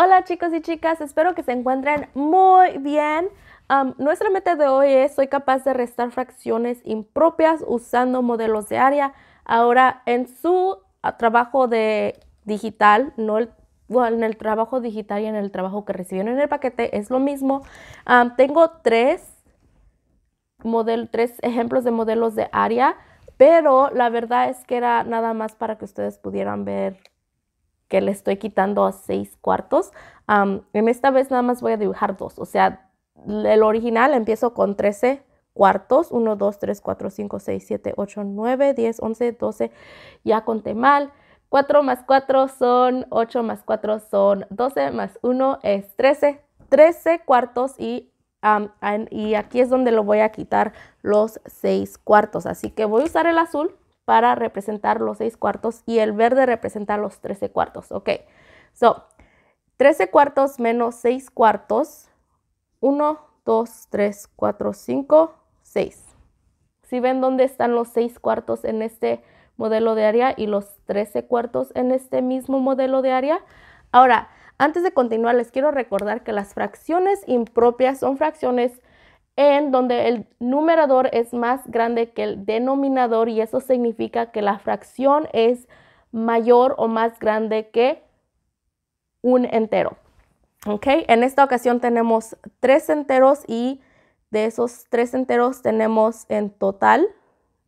Hola chicos y chicas, espero que se encuentren muy bien. nuestra meta de hoy es soy capaz de restar fracciones impropias usando modelos de área. Ahora en su trabajo de digital, no en el trabajo digital y en el trabajo que recibieron en el paquete es lo mismo. tengo tres, model, tres ejemplos de modelos de área, pero la verdad es que era nada más para que ustedes pudieran ver que le estoy quitando a seis cuartos. en esta vez nada más voy a dibujar dos, o sea, el original empiezo con 13 cuartos, 1, 2, 3, 4, 5, 6, 7, 8, 9, 10, 11, 12, ya conté mal. 4 más 4 son 8 más 4 son 12 más 1 es 13, 13 cuartos y, y aquí es donde lo voy a quitar los 6 cuartos. Así que voy a usar el azul para representar los 6 cuartos y el verde representar los 13 cuartos. Ok, so 13 cuartos menos 6 cuartos. 1, 2, 3, 4, 5, 6. Si ven dónde están los 6 cuartos en este modelo de área y los 13 cuartos en este mismo modelo de área. Ahora, antes de continuar, les quiero recordar que las fracciones impropias son fracciones en donde el numerador es más grande que el denominador y eso significa que la fracción es mayor o más grande que un entero. ¿Ok? En esta ocasión tenemos tres enteros y de esos tres enteros tenemos en total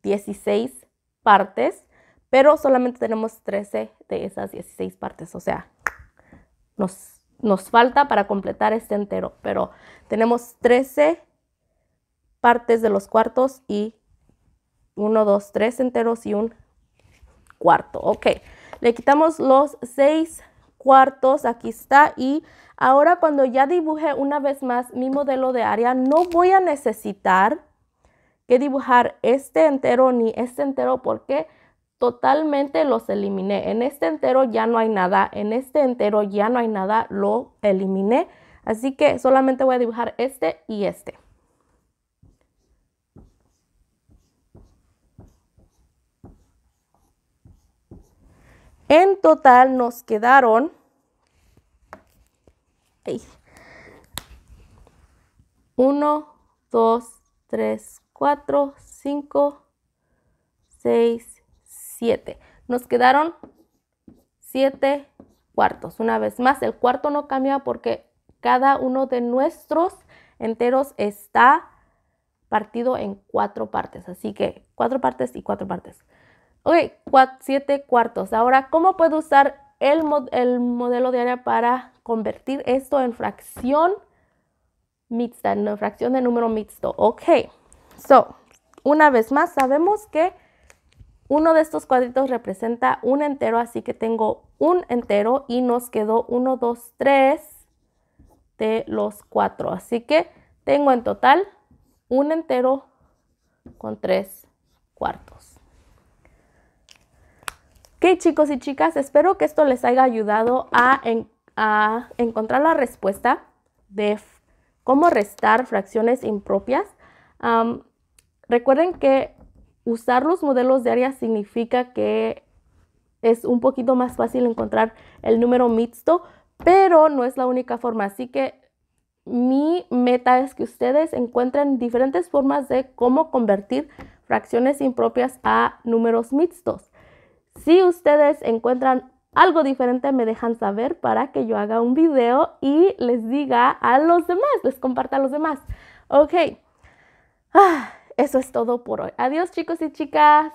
16 partes, pero solamente tenemos 13 de esas 16 partes. O sea, nos, nos falta para completar este entero, pero tenemos 13 partes de los cuartos y 1, 2, 3 enteros y un cuarto. Ok, le quitamos los 6 cuartos, aquí está. Y ahora cuando ya dibuje una vez más mi modelo de área, no voy a necesitar que dibujar este entero ni este entero porque totalmente los eliminé. En este entero ya no hay nada, en este entero ya no hay nada, lo eliminé. Así que solamente voy a dibujar este y este. En total nos quedaron 1, 2, 3, 4, 5, 6, 7. Nos quedaron 7 cuartos. Una vez más, el cuarto no cambia porque cada uno de nuestros enteros está partido en cuatro partes. Así que cuatro partes y cuatro partes. Ok, 7 cuartos. Ahora, ¿cómo puedo usar el, el, modelo de para convertir esto en fracción mixta, en fracción de número mixto? Ok, so, una vez más, sabemos que uno de estos cuadritos representa un entero, así que tengo un entero y nos quedó 1, 2, 3 de los cuatro. Así que tengo en total un entero con tres cuartos. Ok chicos y chicas, espero que esto les haya ayudado a, encontrar la respuesta de cómo restar fracciones impropias. recuerden que usar los modelos de área significa que es un poquito más fácil encontrar el número mixto, pero no es la única forma. Así que mi meta es que ustedes encuentren diferentes formas de cómo convertir fracciones impropias a números mixtos. Si ustedes encuentran algo diferente, me dejan saber para que yo haga un video y les diga a los demás, les comparta a los demás. Ok, ah, eso es todo por hoy. Adiós chicos y chicas.